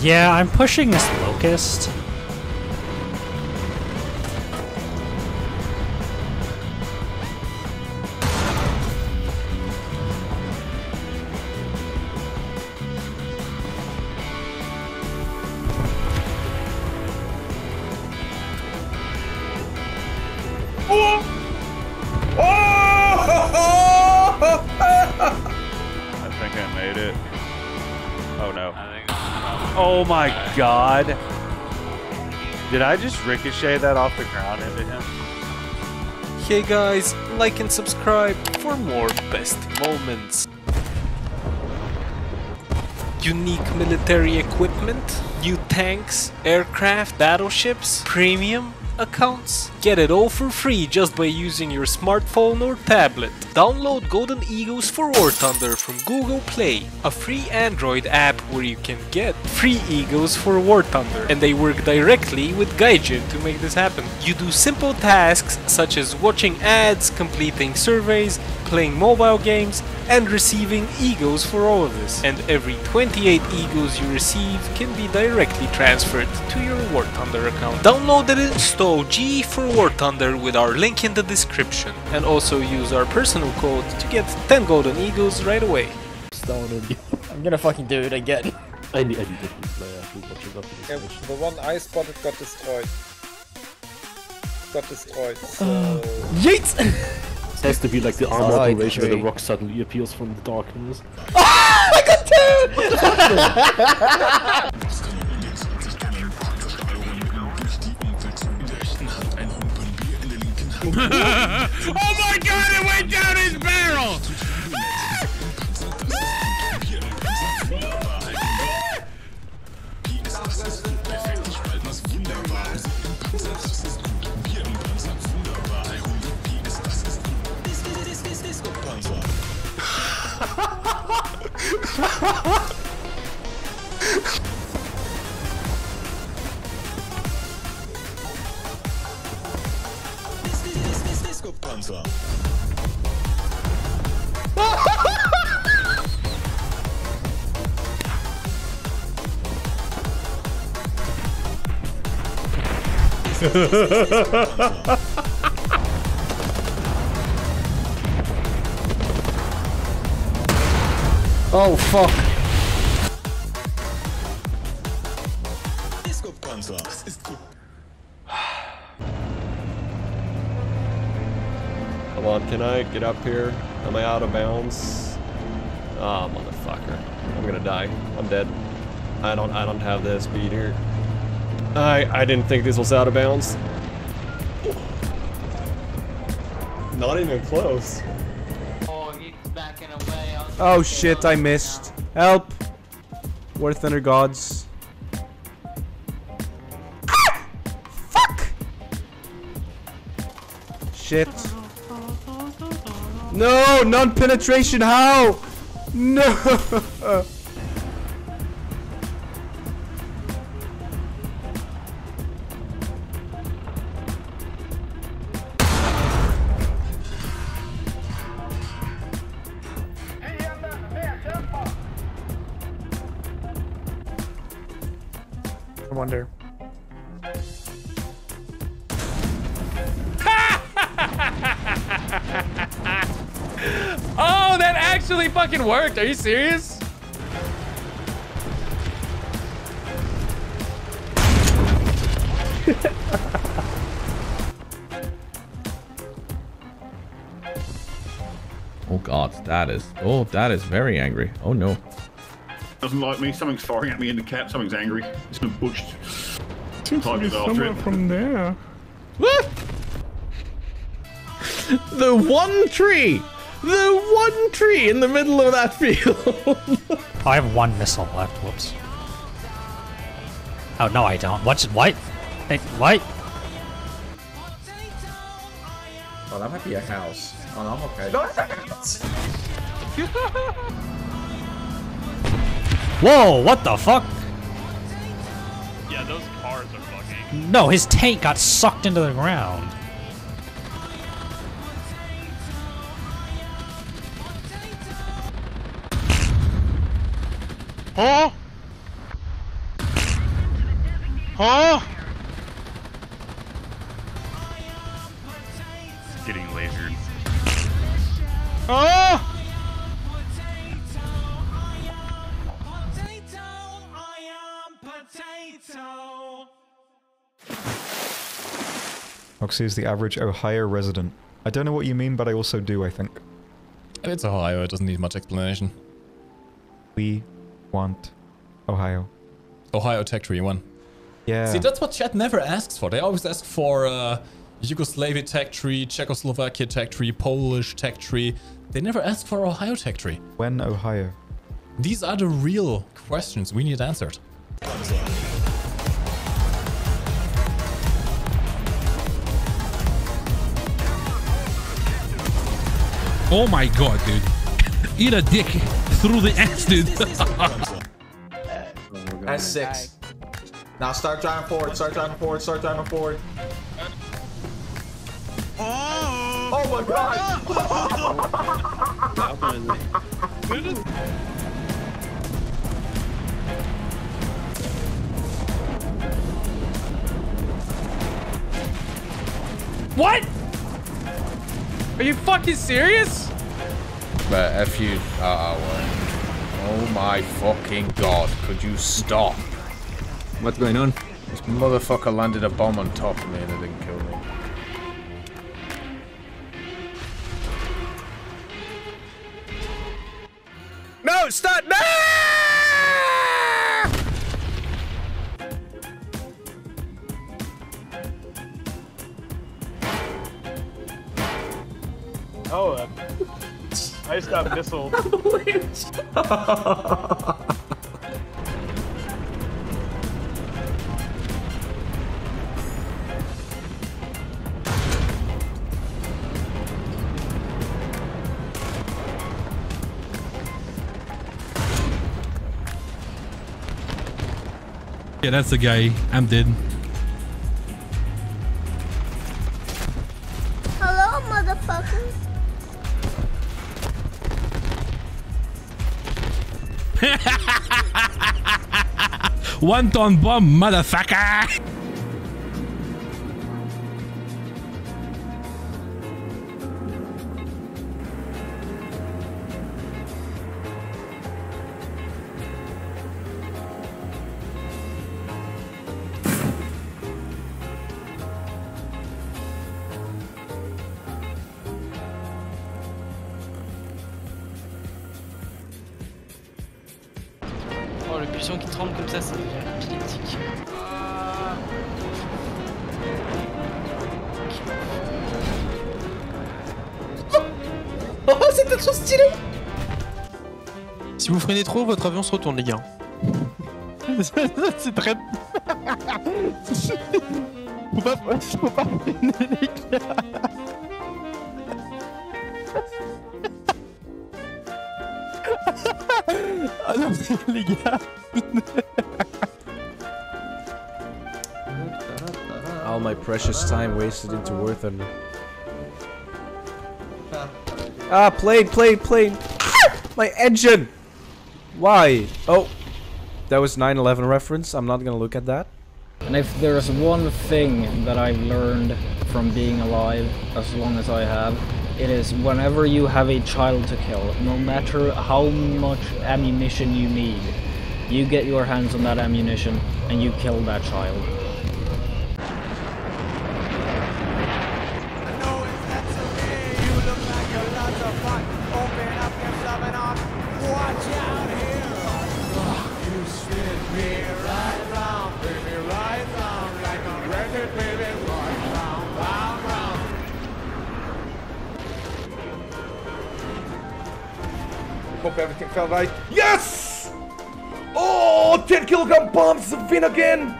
Yeah, I'm pushing this locust. Oh my god. Did I just ricochet that off the ground into him? Hey guys, like and subscribe for more best moments. Unique military equipment, new tanks, aircraft, battleships, premium accounts. Get it all for free just by using your smartphone or tablet. Download Golden Eagles for War Thunder from Google Play, a free Android app where you can get free Eagles for War Thunder, and they work directly with Gaijin to make this happen. You do simple tasks such as watching ads, completing surveys, playing mobile games, and receiving Eagles for all of this. And every 28 Eagles you receive can be directly transferred to your War Thunder account. Download and install G for War Thunder with our link in the description, and also use our personal code to get 10 golden eagles right away. I'm gonna fucking do it again. I need, I need a player who watches up to uh, Yeah, the one I spotted got destroyed. Got destroyed. So Yeet! It has to be like the armor Side operation where the rock suddenly appears from the darkness. Ah, I got two! Oh my Oh fuck. Can I get up here? Am I out of bounds? Oh, motherfucker. I'm gonna die. I'm dead. I don't I don't have the speed here. I I didn't think this was out of bounds. Not even close. Oh shit, I missed. Help! War Thunder Gods. Ah! Fuck! Shit. No! Non-penetration, how? No! Wonder. Actually fucking worked. Are you serious? Oh god, that is. Oh, that is very angry. Oh no. Doesn't like me. Something's firing at me in the cap. Something's angry. It's been pushed. Seems to be somewhere from there. The one tree! The one tree in the middle of that field! Oh, I have one missile left. Whoops. Oh, no, I don't. What's what? Hey, what? Oh, that might be a house. Oh, no, I'm okay. Whoa, what the fuck? Yeah, those cars are fucking. No, his tank got sucked into the ground. Oh! Huh? Getting lasered. Oh! Roxy is the average Ohio resident. I don't know what you mean, but I also do, I think. It's Ohio, it doesn't need much explanation. We want Ohio. Ohio Tech Tree 1. Yeah. See, that's what chat never asks for. They always ask for uh, Yugoslavia Tech Tree, Czechoslovakia Tech Tree, Polish Tech Tree. They never ask for Ohio Tech Tree. When Ohio? These are the real questions we need answered. Oh my god, dude. Eat a dick through the ass, dude. That's six. Now start driving forward, start driving forward, start driving forward. Oh, oh my god! what? Are you fucking serious? But if you... Uh, oh my fucking god, could you stop? What's going on? This motherfucker landed a bomb on top of me and it didn't kill me. No, stop! No! I just got missile. Yeah, that's the guy. I'm dead. Hello, motherfuckers. One ton bomb, motherfucker! Oh, le buisson qui tremble comme ça, ça devient épileptique. Oh, c'était trop stylé Si vous freinez trop, votre avion se retourne, les gars. C'est très. faut pas, faut pas freiner, les gars. Ah non, mais les gars. All my precious time wasted into Worthen. Ah, plane, plane, plane. Ah! My engine! Why? Oh, that was 9-11 reference. I'm not gonna look at that. And if there's one thing that I've learned from being alive as long as I have, it is whenever you have a child to kill, no matter how much ammunition you need, you get your hands on that ammunition and you kill that child. Everything felt right. Yes! Oh, 10 kilogram bombs, win again!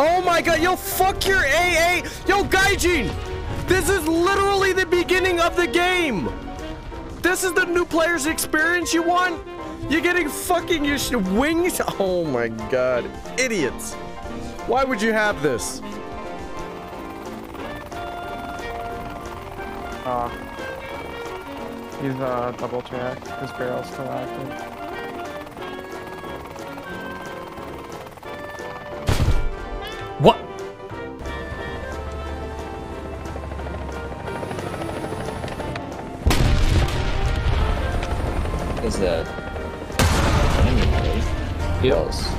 Oh my god, yo, fuck your AA! Yo, Gaijin! This is literally the beginning of the game! This is the new player's experience you want? You're getting fucking your wings? Oh my god. Idiots. Why would you have this? Uh, He's uh, double check. His barrel's still active. What? Is that enemy? Yes.